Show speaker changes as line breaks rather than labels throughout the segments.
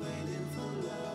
Waiting for love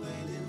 waiting